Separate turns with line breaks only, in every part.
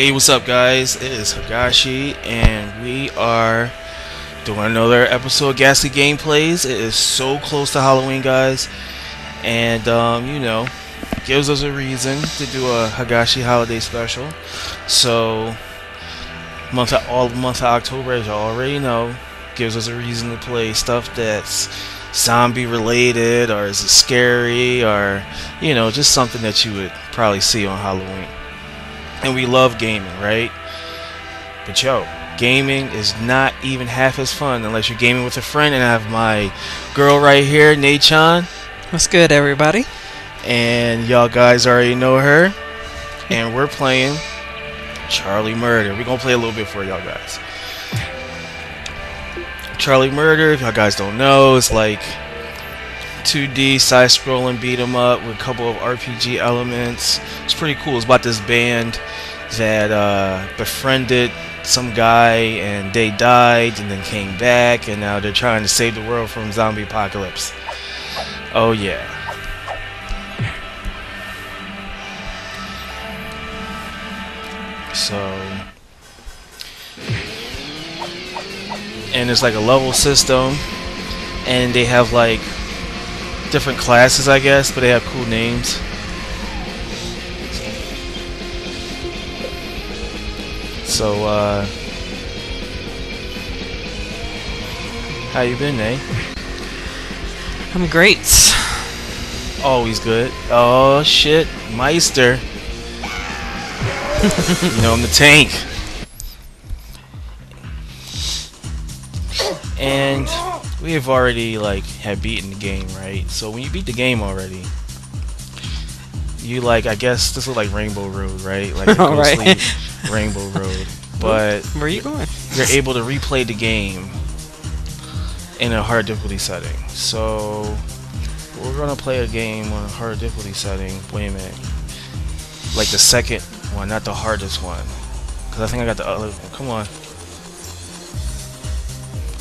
Hey, what's up, guys? It is Hagaishi, and we are doing another episode of Gastly Gameplays. It is so close to Halloween, guys, and um, you know, gives us a reason to do a Hagaishi holiday special. So, month of, all month of October, as you already know, gives us a reason to play stuff that's zombie related, or is it scary, or you know, just something that you would probably see on Halloween and we love gaming, right? But yo, gaming is not even half as fun unless you're gaming with a friend. And I have my girl right here, NayChan.
What's good, everybody?
And y'all guys already know her. And we're playing Charlie Murder. We're gonna play a little bit for y'all guys. Charlie Murder, if y'all guys don't know, it's like 2D side-scrolling beat 'em up with a couple of RPG elements. It's pretty cool. It's about this band that uh, befriended some guy and they died and then came back and now they're trying to save the world from zombie apocalypse. Oh yeah. So and it's like a level system and they have like different classes I guess but they have cool names. So, uh... How you been, eh?
I'm great.
Always good. Oh, shit. Meister. you know, I'm the tank. We have already, like, have beaten the game, right? So when you beat the game already, you, like, I guess this is like Rainbow Road, right? Like,
right.
Rainbow Road. But
where are you going?
You're able to replay the game in a hard difficulty setting. So we're gonna play a game on a hard difficulty setting. Wait a minute, like the second one, not the hardest one, because I think I got the other. One. Come on.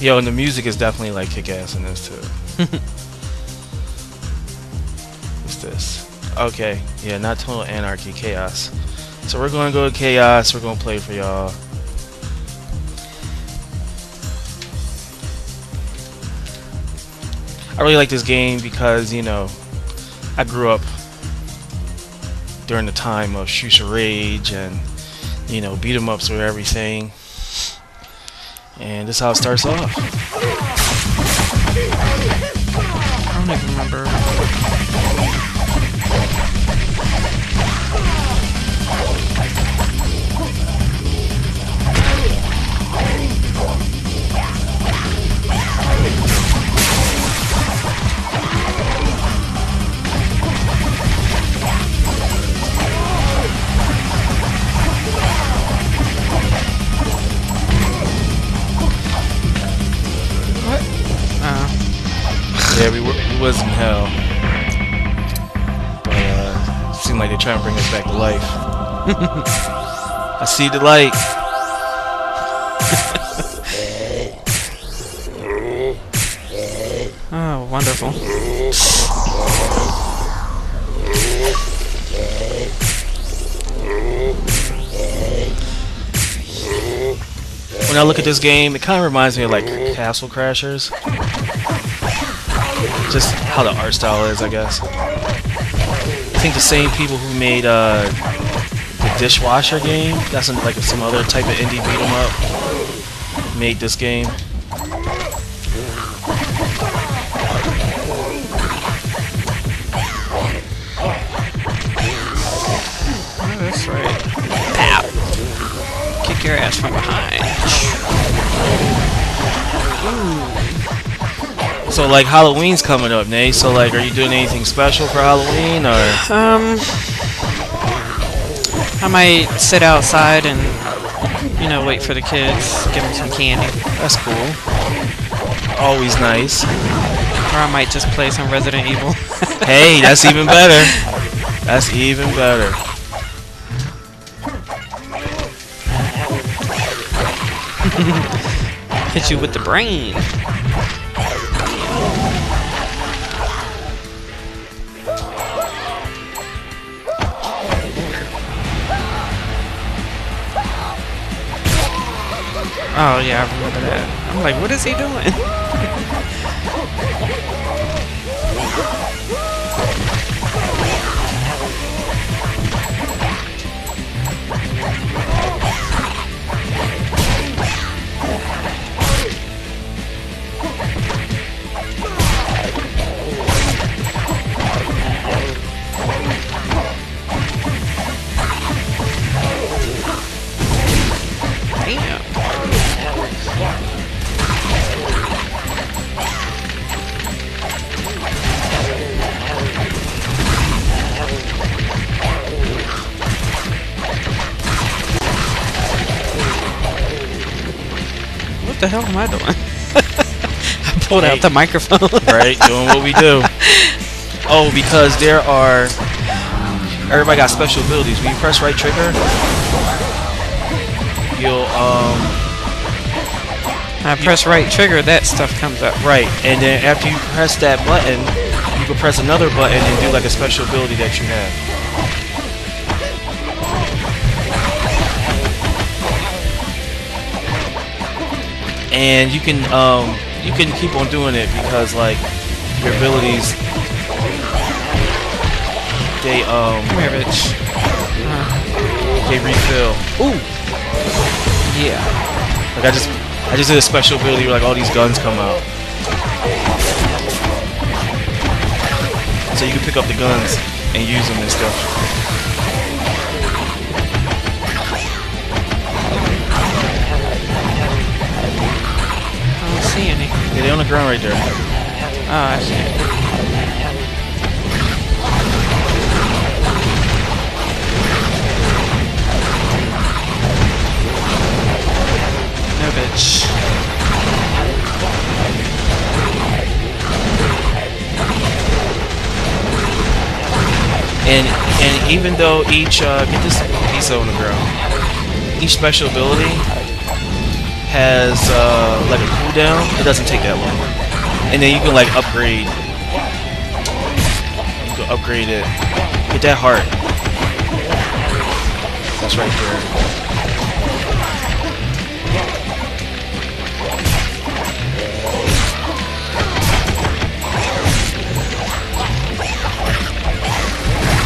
Yo, and the music is definitely like kick ass in this too. What's this? Okay, yeah, not total anarchy, chaos. So we're gonna go to chaos. We're gonna play for y'all. I really like this game because, you know, I grew up during the time of of Rage and, you know, beat 'em ups or everything. And this is how it starts off.
I don't even remember.
Yeah, we, were, we was in hell. But, uh, seemed like they're trying to bring us back to life. I see the light.
oh, wonderful.
When I look at this game, it kind of reminds me of like Castle Crashers. Just how the art style is, I guess. I think the same people who made uh, the Dishwasher game, that's like some other type of indie beat 'em up, made this game.
That's right. Pow! Kick your ass from behind.
Ooh. So like Halloween's coming up, Nate. So like, are you doing anything special for Halloween, or?
Um, I might sit outside and, you know, wait for the kids, give them some candy.
That's cool. Always nice.
Or I might just play some Resident Evil.
hey, that's even better. That's even better.
Hit you with the brain. Oh yeah, I remember that. I'm like, what is he doing? hell am I doing? I pulled
Hey.
out the microphone.
right? Doing what we do. Oh, because there are. Everybody got special abilities. When you press right trigger, you'll um
I press right trigger, that stuff comes up.
right, and then after you press that button, you can press another button and do like a special ability that you have. And you can um you can keep on doing it because like your abilities they um
Come here, bitch. Uh,
they refill. Ooh,
yeah.
like I just I just did a special ability where like all these guns come out. So you can pick up the guns and use them and stuff. Yeah, they on the ground right there.
Oh, I see. No, bitch.
And and even though each uh, get this piece on the ground, each special ability has uh, like cooldown. It doesn't take that long, and then you can like upgrade. You can upgrade it. Get that heart. That's right there.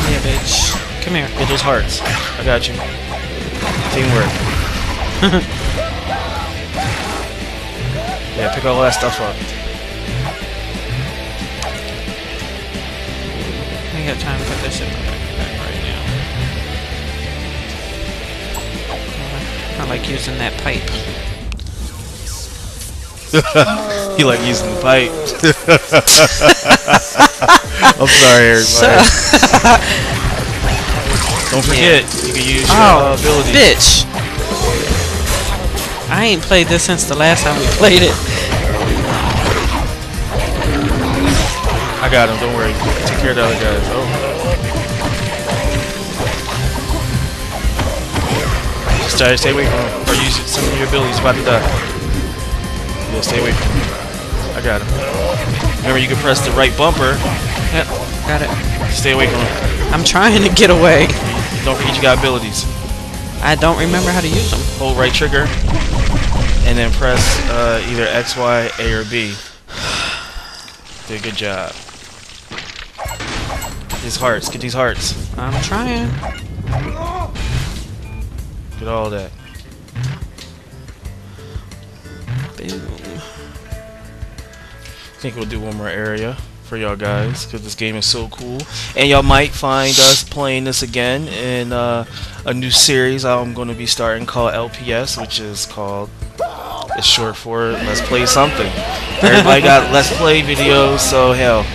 Yeah, bitch. Come here.
Get those hearts. I got you. Teamwork. yeah, pick all that stuff up.
I ain't got time to put this shit in my backpack right now. I like using that pipe.
You like using the pipe. I'm sorry, everybody. Don't forget, you can use your uh,
Oh,
abilities.
bitch! I ain't played this since the last time we played it.
I got him. Don't worry. Take care of the other guys. Oh. To stay away from him, or use some of your abilities. About to die. Yeah, stay away from him. I got him. Remember, you can press the right bumper.
Yep, got it.
Stay away from him.
I'm trying to get away.
Don't forget you got abilities.
I don't remember how to use them.
Hold right trigger, and then press uh, either X, Y, A, or B. Did a good job. Get these hearts. Get these hearts.
I'm trying.
Get all that.
Boom.
I think we'll do one more area for y'all guys because this game is so cool. And y'all might find us playing this again in uh, a new series I'm going to be starting called LPS, which is called it's short for Let's Play Something. Everybody got Let's Play videos, so hell,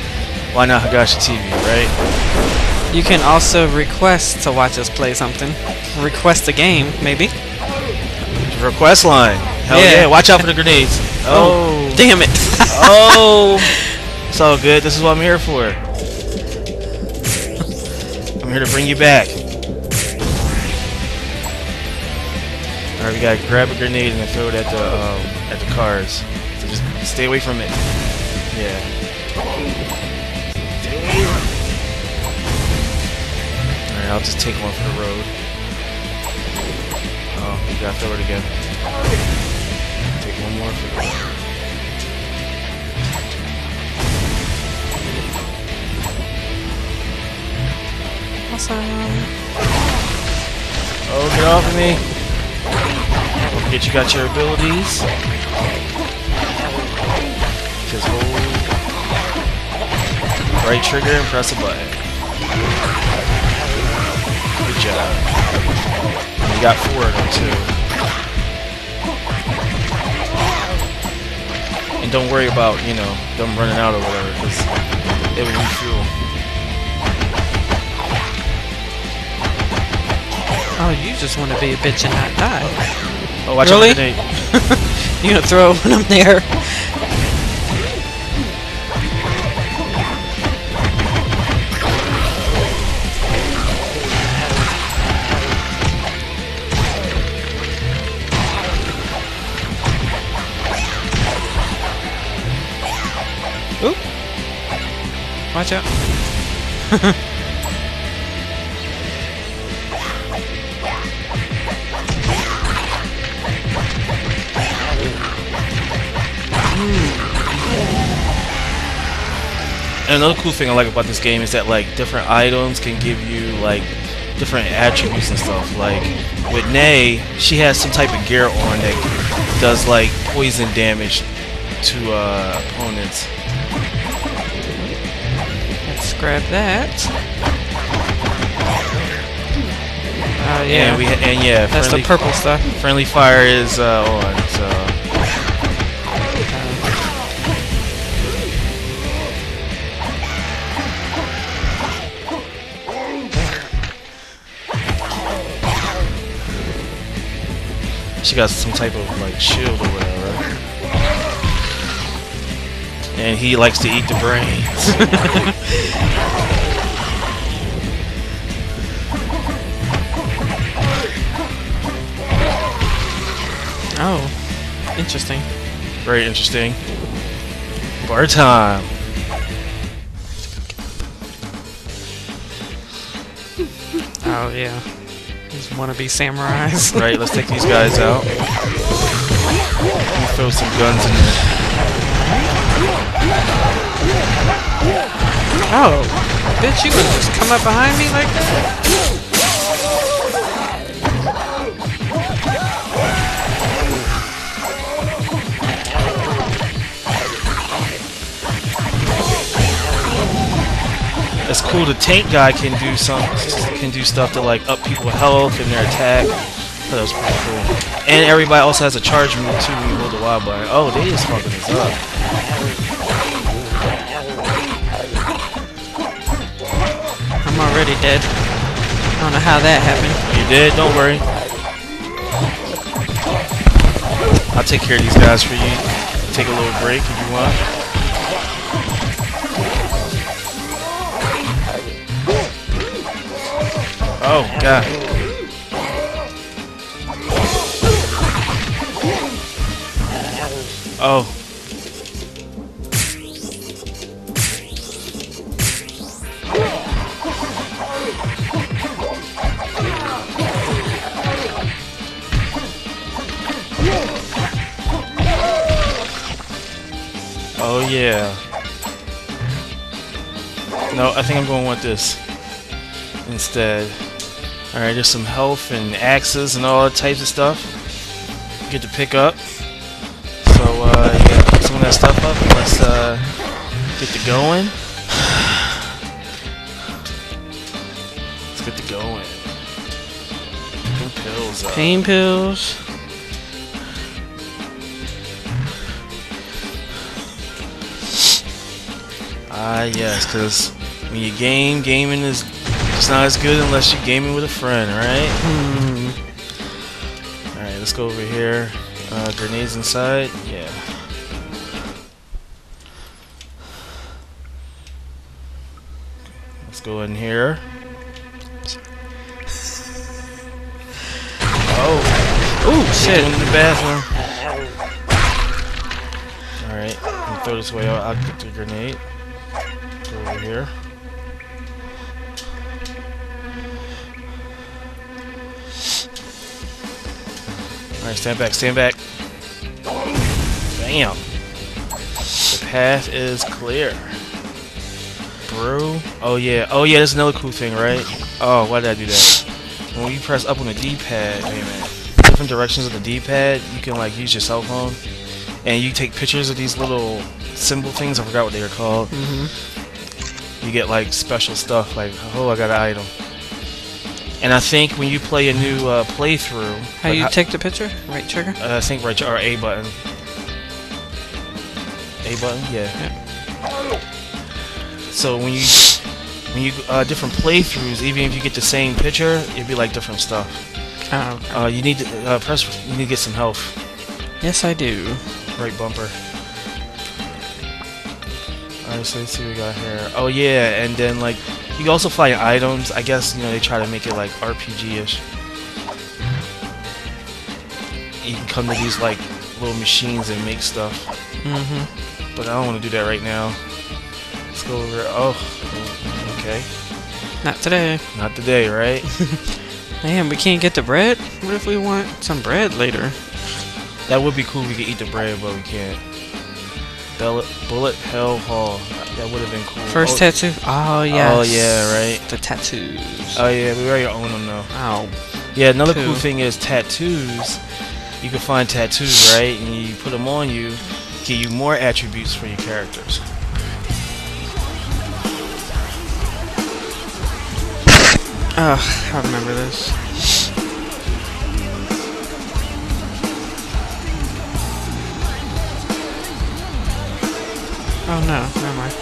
why not Hagaishi TV, right?
You can also request to watch us play something. Request a game, maybe.
Request line. Hell yeah.
Yeah.
watch out for the grenades. Oh.
Damn it!
Oh. It's all good. This is what I'm here for. I'm here to bring you back. Alright, we gotta grab a grenade and throw it at the um, at the cars. So just stay away from it. Yeah. Alright, I'll just take one for the road. Oh, you gotta throw it again. Take one more for the road.
Awesome.
Uh, oh, get off of me! Don't forget you got your abilities. Just hold right trigger and press a button. Good job. And you got four of them too. And don't worry about, you know, them running out or whatever, because it will refuel.
Oh, you just want to be a bitch and not die.
Oh, watch
Really?
out grenade.
You gonna throw when I'm there? Watch out.
And another cool thing I like about this game is that like different items can give you like different attributes and stuff. Like with Nay, she has some type of gear on that does like poison damage to uh, opponents.
Grab that. Oh yeah.
And we and yeah,
That's
friendly,
the purple stuff.
friendly fire is uh, on. So she got some type of like shield or whatever. And he likes to eat the brains.
Oh, interesting.
Very interesting. Bar time.
Oh yeah. These wannabe samurais.
Right, let's take these guys out. Throw some guns in there.
Oh, bitch, you gonna just come up behind me like that?
It's cool. The tank guy can do some can do stuff to like up people's health and their attack. Oh, that was pretty cool. And everybody also has a charge move too when you hold the wild button. Oh, they just fucking this up.
I'm already dead. I don't know how that happened.
You did? Don't worry. I'll take care of these guys for you. Take a little break if you want. Oh, God. Oh. Oh yeah. No, I think I'm going with this instead. Alright, there's some health and axes and all that types of stuff. Good to pick up. So, uh, yeah, pick some of that stuff up and let's, uh, get to going. Let's get to going. Two pills up.
Pain pills.
Ah, yes, because when you game, gaming is just not as good unless you're gaming with a friend, right?
Hmm.
Alright, let's go over here. Uh, grenades inside? Yeah. Let's go in here. Oh,
Ooh, shit.
in the bathroom. Alright, throw this way out. I'll get the grenade. Over here. Alright, stand back, stand back. Bam. The path is clear. Brew. Oh yeah. Oh yeah, there's another cool thing, right? Oh, why did I do that? When you press up on the D-pad, wait a minute. Different directions of the D-pad, you can like use your cell phone, and you take pictures of these little symbol things. I forgot what they were called.
Mm-hmm.
You get like special stuff, like oh, I got an item. And I think when you play a new uh, playthrough,
How
like,
you take the picture? Right trigger?
uh, I think right or A button. A button, yeah. So when you when you uh, different playthroughs, even if you get the same picture, it'd be like different stuff.
Oh, okay.
Uh, you need to uh, press. You need to get some health.
yes, I do.
Right bumper. Let's see what we got here. Oh yeah, and then like you can also find items. I guess you know they try to make it like RPG-ish. You can come to these like little machines and make stuff,
Mm-hmm.
but I don't want to do that right now. Let's go over. Oh, okay.
Not today.
Not today, right?
Man, we can't get the bread? What if we want some bread later?
that would be cool. if We could eat the bread, but we can't. Bullet, bullet hell hall. That would have been cool.
First
oh,
tattoo? Oh, yeah.
Oh yeah, right.
The tattoos.
Oh yeah, we already own them though.
Oh.
Yeah, another
Two.
cool thing is tattoos. You can find tattoos, right? And you put them on you, give you more attributes for your characters.
Oh, I remember this. Oh no, never mind.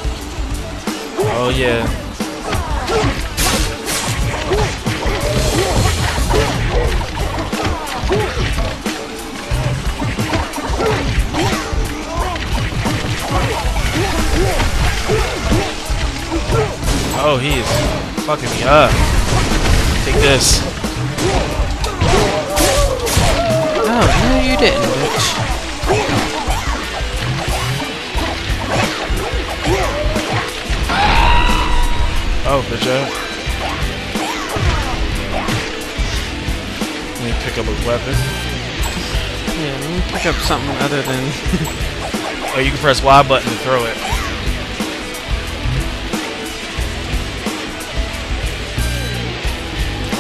Oh yeah. Oh, he is fucking me up. Take this.
Oh, no you didn't, bitch.
Oh, good job. Let me pick up a weapon.
Yeah, let me pick up something other than...
Oh, you can press Y button to throw it.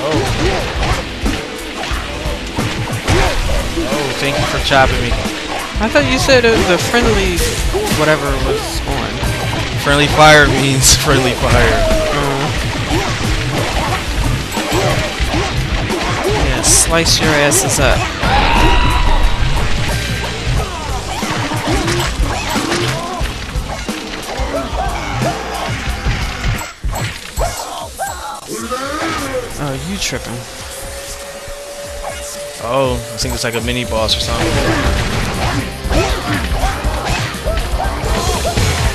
Oh. Oh, thank you for chopping me.
I thought you said uh, the friendly whatever was on.
Friendly fire means friendly fire.
Slice your asses up. Oh, you tripping.
Oh, I think it's like a mini boss or something.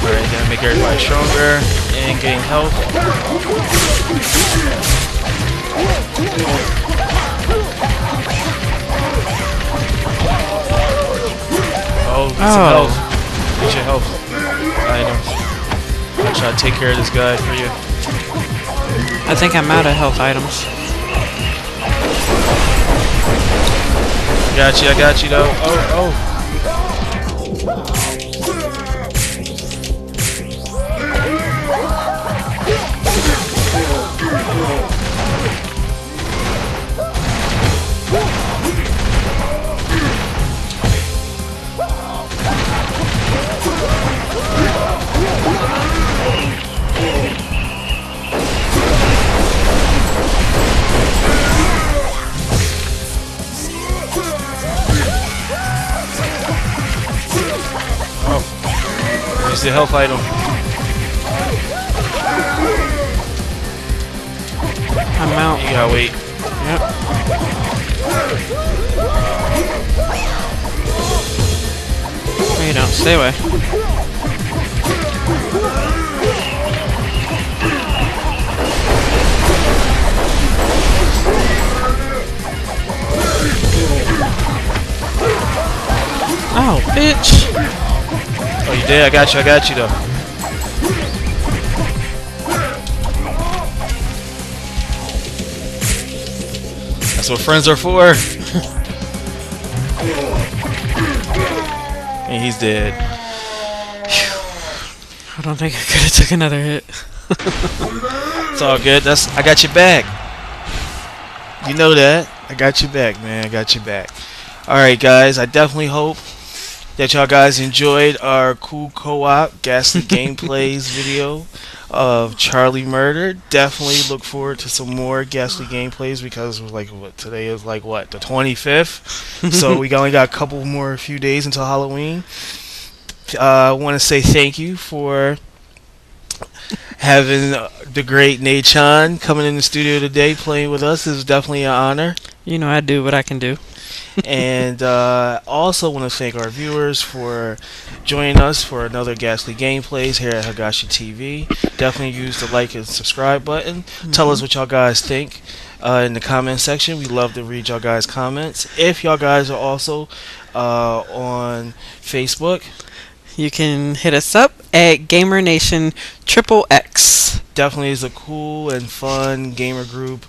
Alright, gonna make everybody stronger and gain health. Oh, get some
Oh.
health. Get your health items. I'll try to take care of this guy for you.
I think I'm out of health items.
Got you, I got you though. Oh, oh. The health item.
I'm out.
You gotta wait.
Yep. No, you don't. Stay away. Oh, bitch!
Oh, you did? I got you, I got you though. That's what friends are for. and he's dead.
I don't think I could have took another hit.
It's all good. That's I got your back. You know that. I got your back, man. I got your back. All right, guys. I definitely hope that y'all guys enjoyed our cool co-op ghastly gameplays video of Charlie Murder. Definitely look forward to some more ghastly gameplays because like what today is like what the 25th. so we only got a couple more few days until Halloween. Uh, I want to say thank you for having uh, the great NayChan coming in the studio today playing with us is definitely an honor.
You know, I do what I can do.
And uh, also want to thank our viewers for joining us for another Gastly Gameplays here at Hagaishi TV. Definitely use the like and subscribe button. Mm-hmm. Tell us what y'all guys think uh, in the comment section. We love to read y'all guys' comments. If y'all guys are also uh, on Facebook,
you can hit us up at Gamer Nation Triple X.
Definitely is a cool and fun gamer group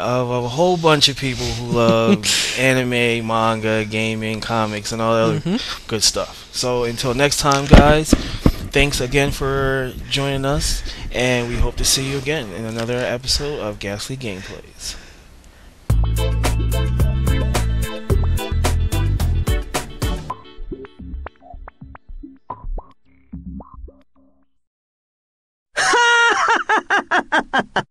of a whole bunch of people who love anime, manga, gaming, comics, and all that mm-hmm. other good stuff. So until next time, guys, thanks again for joining us, and we hope to see you again in another episode of Gastly Gameplays. Ha ha ha ha!